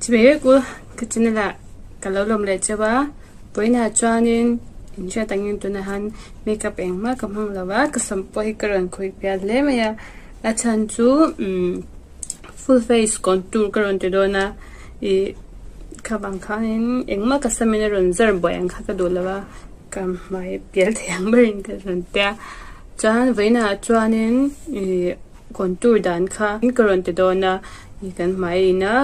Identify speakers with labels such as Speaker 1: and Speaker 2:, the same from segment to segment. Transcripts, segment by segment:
Speaker 1: chibe cho kachinala kalau lom le chawa poina chuanin incha tangin tuna han makeup eng ma kamhang lawa kasam po hi karan khoi pya le maya a chan chu full face contour karan te dona i kabang khanin eng ma kasamina runzer zar boyang kha ka dolawa kam mai pial thiang berin ka cho te chan veina chuanin i contour dan kha karan te dona i kan mai na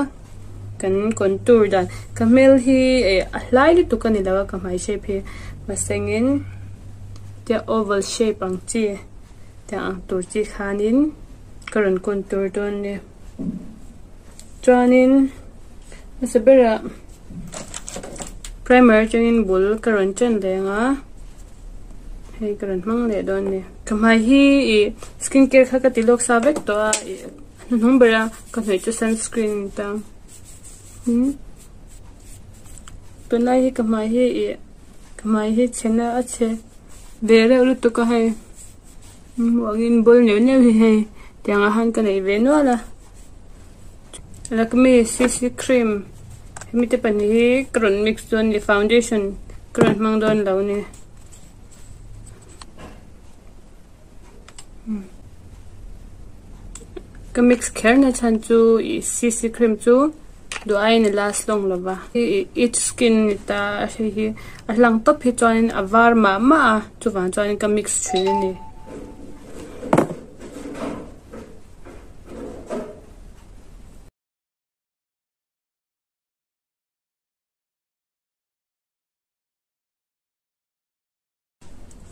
Speaker 1: kan contour dan kamel hi e hlai li tu kan ilawa ka mai shape hi masengin tia oval shape ang chi tia ang tur chi khanin karon contour don ne chuanin masabera primer chungin bul karon chen lenga hei karon mang le don ne kamai hi e skincare kha ka tilok sa vek to a numbera kan hoi chu sunscreen tang hmm to nai hi kamai hi e kamai hi chena ache vere ulu to ka hai wangin bol ne ne hi hai tiang a han ka nei ve no la lakme cc cream. Mi te pan hi kron mix don ni foundation. Kron mang don lo ni ka mix care na chan chu cc cream chu do ai ain last long lo ba it skin ta shi a lang top hi chuan var ma ma chu wan chuan ka mix chhin ni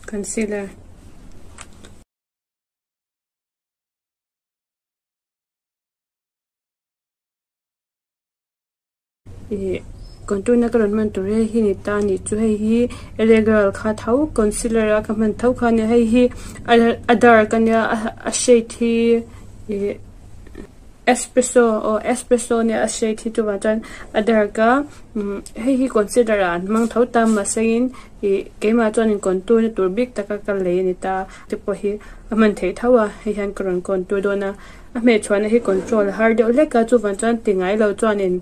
Speaker 1: concealer contour na karon man tur hi ni ta ni chu hei hi elegant kha thau concealer a ka man thau kha ne hei hi adar kan ya a shade hi espresso o espresso ne a shade hi tu wa chan adar ka hei hi concealer an mang thau tam ma sain i ke ma chon in contour ni tur bik taka ka le ni ta te po hi aman thei thawa hei han karon contour do na a me chhuan hi control har de le ka chu wan chan tingai lo chuan in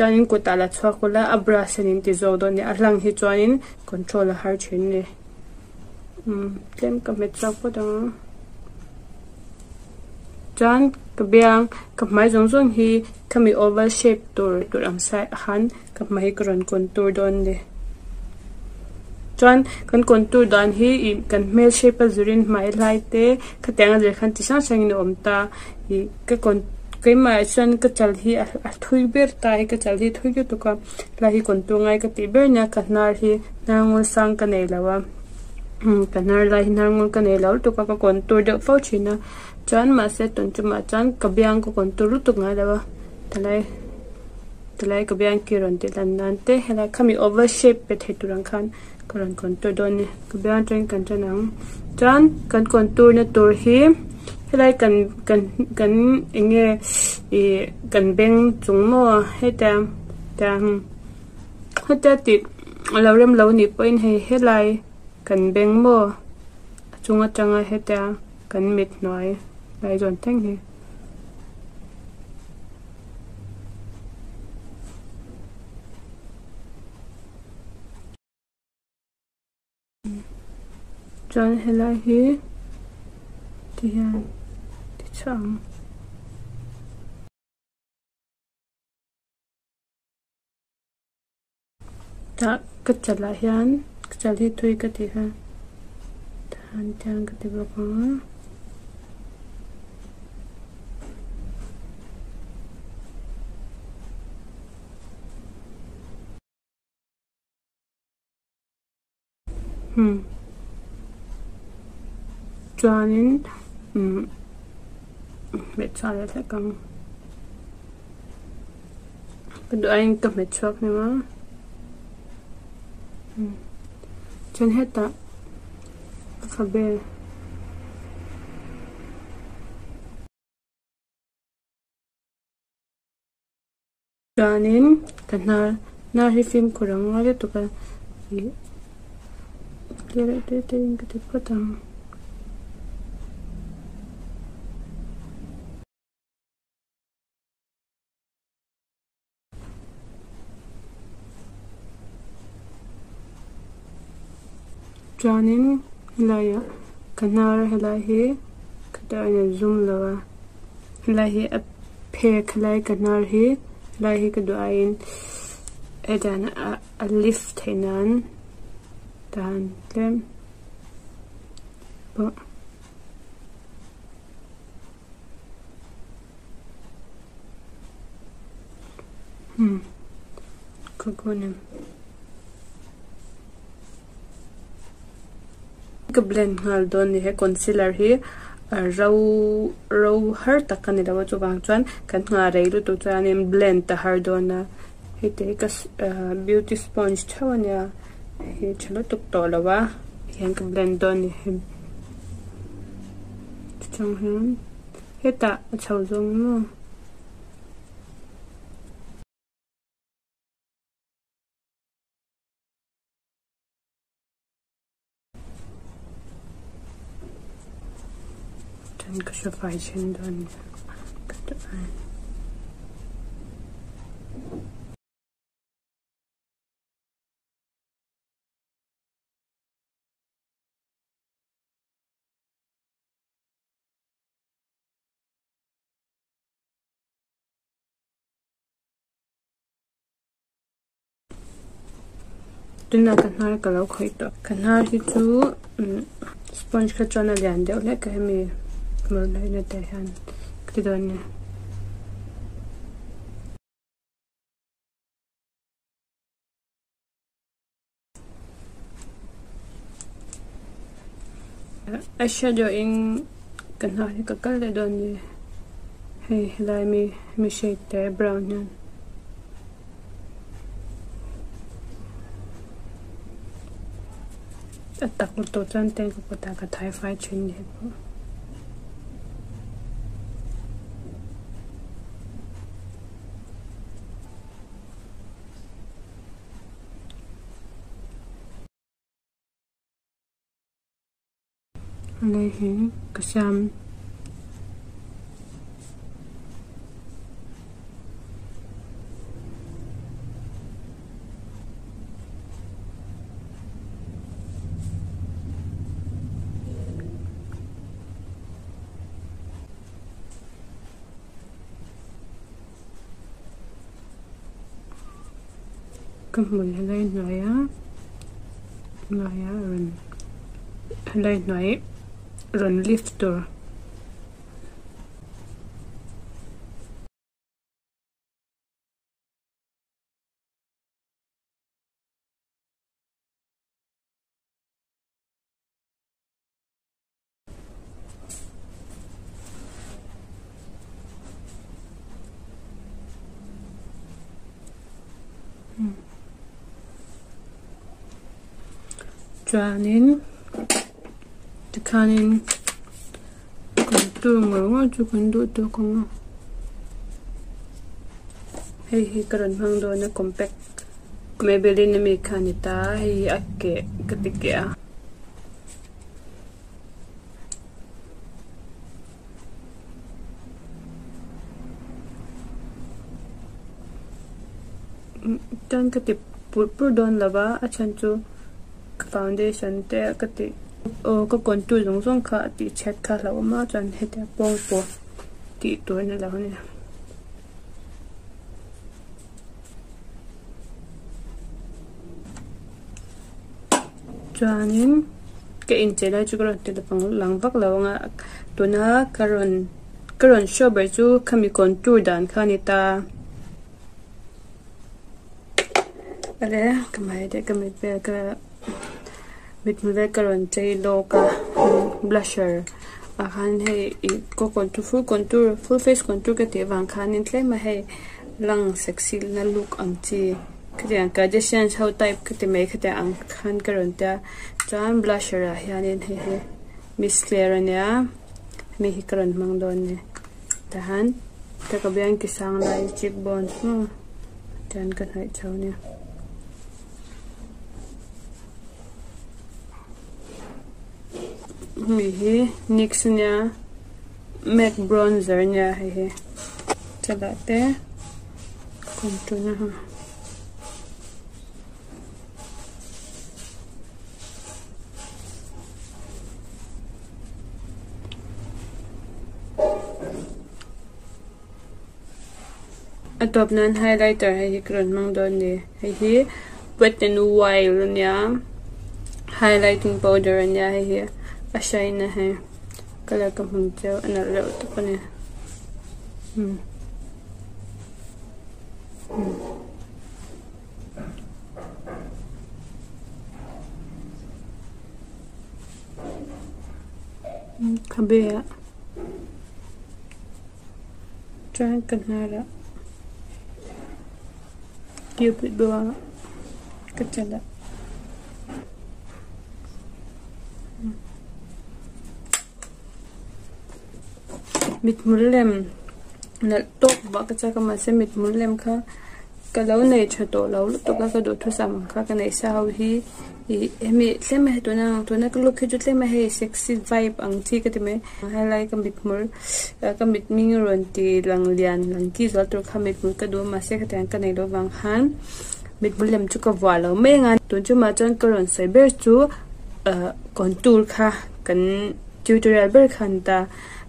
Speaker 1: tanin ko tala chhuak kola a brush anin ti zo do ni a hlang hi chuanin control a har thin ni. Hmm, um tlem ka met chak po dang. Chan, ka biang, ka mai zong zong hi kami oval shape tur tur ang sai han, ka mai kron contour don ni. Chuan kan contour dan hi, i kan mel shape a zurin mai lai te, ka a zer khan ti sang sang ni om i ka contour cái mà chân cái chal hi à thui ber tai cái chal hi thui tu ka la hi kon tu ngai ka ti ber nya ka nar hi nangul sang ka nei lawa um ka nar la hi nangul ka nei law tu ka ka kon tu de fo china chan ma se ton chu ma chan ka biang ko kon tu ru tu ngai lawa talai talai ka biang ki ron ti lan nan te hela khami over shape pe the tu rang khan. Còn kon tu don ni ka biang train kan chan ang chan kan kon tu na tur hi helai kan kan kan enge e kan beng chung mo heta ta heta ti lo rem lo ni point he helai kan beng mo chunga changa heta kan mit noi lai jon theng he John helai hi Tiyan chậm ta ka chala hian ka dia diciamo tak kecil lah yan kecil itu ikat ya. Dan jangan ke belakang hmm. Johnny Mm. Veçare tekam. Kedoain ke mecuak nih mah. Hmm. Cun heta. Kabe. Janin kenal nari film kurang lagi tuh kan. Kira-kira yang ketiga tamu. Dranin hilaya kanar hilahi kadaina zumlawa hilahi a. Pair kalai kanar hi. Hilahi kaduain edan a lift hinan dan Hmm. but Hmm. ka blend ngal don ni he concealer hi uh, rau rau har takan ni dawa chubang chuan kan nga rei lu tu chuan em blend ta har don na. He te ka uh, beauty sponge chawan ya he chalo tuk to lawa yang ka blend don ni he chang hem he ta chau zong no dan kasafai siya doon. Kataan. duna kanar kalau koi to kanar hitu mm, sponge ka chona lian de ole ka mi اسان ڪڪو نه برافائن kal le don ni hey lai nói mi shade te brown nói. run lift door. Hmm. Turn in. 차는 그또 뭐가 조금 더또 건가 헤이 그런 방도나 컴팩 메벨린 메카니다 헤이 아케 그때게야 일단 그때 불불 돈 라바 아찬조 파운데이션 때 그때 ờ có còn tuổi giống giống cả thì chết cả là mà chân hết đẹp bông bò thì tuổi này là này. Chuanin cái in chế lại chú có thể là bằng lăng vác lâu nga tu na karon karon show bởi chú kami con tu đàn khá ni ta. Ale kamay de kamay pe ka mit mu ve karon chei lo blusher. A khan he ko contour, full contour, full face contour ka te wang khan in tle he lang sexy na look ang chi. Kaya ka jeshan how type ka may mai ang khan karon ta chan blusher a hianin he he miss clear niya mi hi karon mang don ne. Tahan ta ka kisang ki sang lai cheekbones mo hmm. tan kan hai chau ne mi hi nix nya mac bronzer nha hi hi chala te contour ha. Atop nan highlighter hay hikron mang don ni hay hi wet and wild nya highlighting powder nya hay hi a shine hai kala ka hung chau ana lo to pane hmm. Hmm. Kabea try kanara cupid dua kecala mit lem na tok ba ka cha mà ma se mit lem kha. Ka lo nei tha to lo to ka ka do thu sam kha ka nei sa ho hi emi tlem he to na to na ka lo khi ju tlem he sexy vibe ang thi ka te me highlight ka mit mul ka mit ming ron ti lang lian lang ki zol to kha mit mul ka do ma se ka tan ka nei lo wang han mit mul lem chu ka wa lo me nga to chu ma chọn ka ron sai ber chu contour kha kan tutorial ber khan ta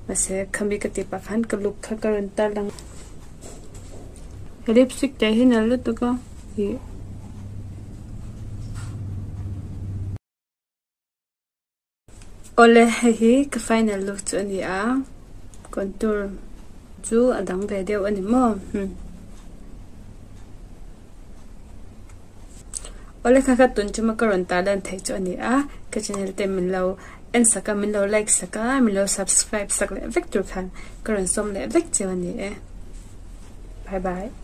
Speaker 1: ma se khambi ka te pa khan ka look kha ka ron ta lang lipstick te hin al to ka hi ole hi ka final look chu ani a contour chu adang ve deu ani mo ừ. ole kha kha tun chu ma karon ta dan thai chu ani a ka channel te min lo em sạc cả mình lo like sạc cả mình lo subscribe sạc le vector khan karon som le vector này bye bye.